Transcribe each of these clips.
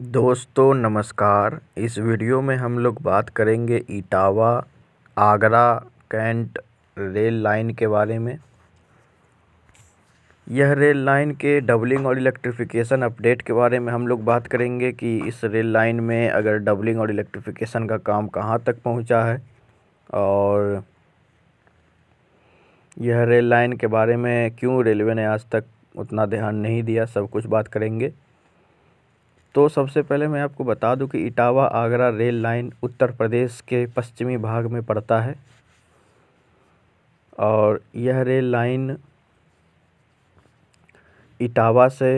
दोस्तों, नमस्कार। इस वीडियो में हम लोग बात करेंगे Etawah, Agra, Cantt rail line के बारे में। यह रेल लाइन के डबलिंग और इलेक्ट्रिफिकेशन अपडेट के बारे में हम लोग बात करेंगे कि इस रेल लाइन में अगर डबलिंग और इलेक्ट्रिफिकेशन का काम कहाँ तक पहुँचा है और यह रेल लाइन के बारे में क्यों रेलवे ने आज तक उतना ध्यान नहीं दिया, सब कुछ बात करेंगे। तो सबसे पहले मैं आपको बता दूँ कि इटावा आगरा रेल लाइन उत्तर प्रदेश के पश्चिमी भाग में पड़ता है। और यह रेल लाइन इटावा से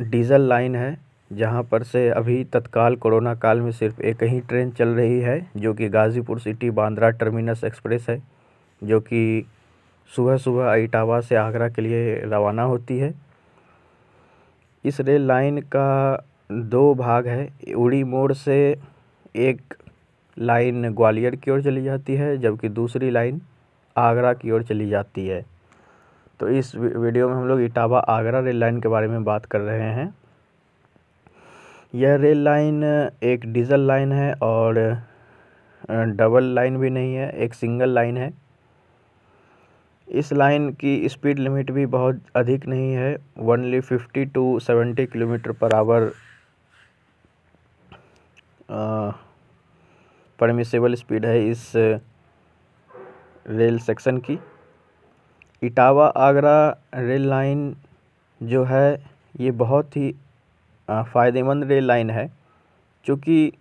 डीजल लाइन है, जहाँ पर से अभी तत्काल कोरोना काल में सिर्फ़ एक ही ट्रेन चल रही है, जो कि Ghazipur city Bandra terminus express है, जो कि सुबह सुबह इटावा से आगरा के लिए रवाना होती है। इस रेल लाइन का दो भाग है। उड़ी मोड़ से एक लाइन ग्वालियर की ओर चली जाती है, जबकि दूसरी लाइन आगरा की ओर चली जाती है। तो इस वीडियो में हम लोग इटावा आगरा रेल लाइन के बारे में बात कर रहे हैं। यह रेल लाइन एक डीजल लाइन है और डबल लाइन भी नहीं है, एक सिंगल लाइन है। इस लाइन की स्पीड लिमिट भी बहुत अधिक नहीं है। Only fifty to seventy kilometre per hour permissible speed है इस रेल सेक्शन की। इटावा आगरा रेल लाइन जो है, ये बहुत ही फ़ायदेमंद रेल लाइन है। क्योंकि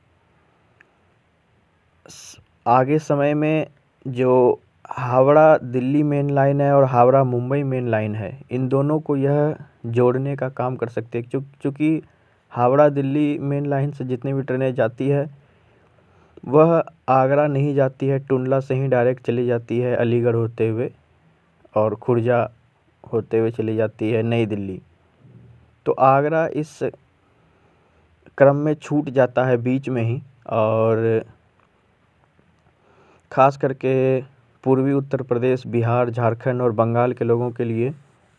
आगे समय में जो हावड़ा दिल्ली मेन लाइन है और हावड़ा मुंबई मेन लाइन है। इन दोनों को यह जोड़ने का काम कर सकते हैं, चूँकि हावड़ा दिल्ली मेन लाइन से जितनी भी ट्रेनें जाती है, वह आगरा नहीं जाती है, टुंडला से ही डायरेक्ट चली जाती है अलीगढ़ होते हुए और खुर्जा होते हुए चली जाती है नई दिल्ली। तो आगरा इस क्रम में छूट जाता है बीच में ही और ख़ास करके पूर्वी उत्तर प्रदेश, बिहार, झारखंड और बंगाल के लोगों के लिए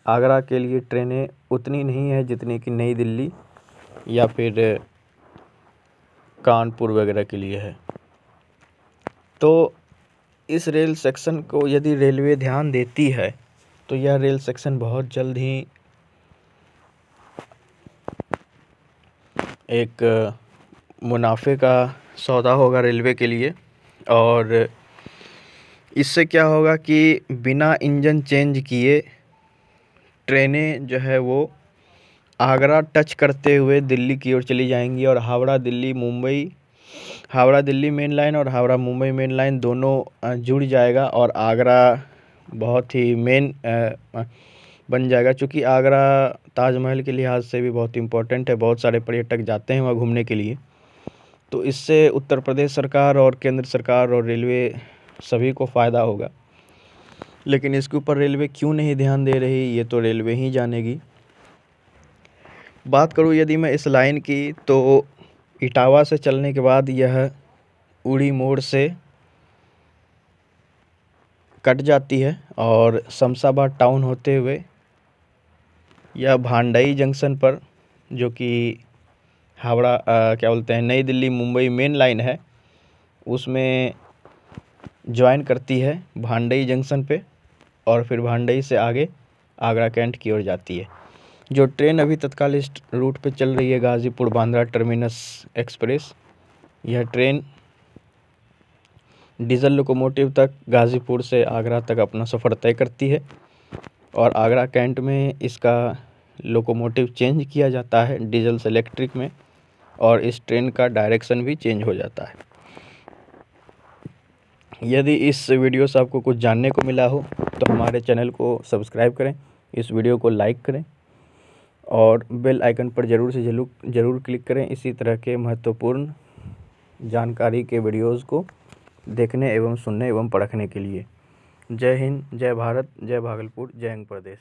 आगरा के लिए ट्रेनें उतनी नहीं है जितनी कि नई दिल्ली या फिर कानपुर वगैरह के लिए है। तो इस रेल सेक्शन को यदि रेलवे ध्यान देती है तो यह रेल सेक्शन बहुत जल्द ही एक मुनाफे का सौदा होगा रेलवे के लिए और इससे क्या होगा कि बिना इंजन चेंज किए ट्रेनें जो है वो आगरा टच करते हुए दिल्ली की ओर चली जाएँगी और हावड़ा दिल्ली मुंबई, हावड़ा दिल्ली मेन लाइन और हावड़ा मुंबई मेन लाइन दोनों जुड़ जाएगा और आगरा बहुत ही मेन बन जाएगा। क्योंकि आगरा ताजमहल के लिहाज से भी बहुत इम्पोर्टेंट है, बहुत सारे पर्यटक जाते हैं वहाँ घूमने के लिए। तो इससे उत्तर प्रदेश सरकार और केंद्र सरकार और रेलवे सभी को फ़ायदा होगा। लेकिन इसके ऊपर रेलवे क्यों नहीं ध्यान दे रही, ये तो रेलवे ही जानेगी। बात करूँ यदि मैं इस लाइन की तो इटावा से चलने के बाद यह उड़ी मोड़ से कट जाती है और शमशाबाद टाउन होते हुए यह भांडई जंक्शन पर, जो कि हावड़ा क्या बोलते हैं, नई दिल्ली मुंबई मेन लाइन है, उसमें ज्वाइन करती है भांडई जंक्शन पे और फिर भांडई से आगे आगरा कैंट की ओर जाती है। जो ट्रेन अभी तत्काल इस रूट पे चल रही है गाज़ीपुर बांद्रा टर्मिनस एक्सप्रेस, यह ट्रेन डीजल लोकोमोटिव तक गाज़ीपुर से आगरा तक अपना सफ़र तय करती है और आगरा कैंट में इसका लोकोमोटिव चेंज किया जाता है, डीजल से इलेक्ट्रिक में और इस ट्रेन का डायरेक्शन भी चेंज हो जाता है। यदि इस वीडियो से आपको कुछ जानने को मिला हो तो हमारे चैनल को सब्सक्राइब करें, इस वीडियो को लाइक करें और बेल आइकन पर ज़रूर से ज़रूर ज़रूर क्लिक करें। इसी तरह के महत्वपूर्ण जानकारी के वीडियोस को देखने एवं सुनने एवं परखने के लिए। जय हिंद, जय भारत, जय भागलपुर, जय हिंद प्रदेश।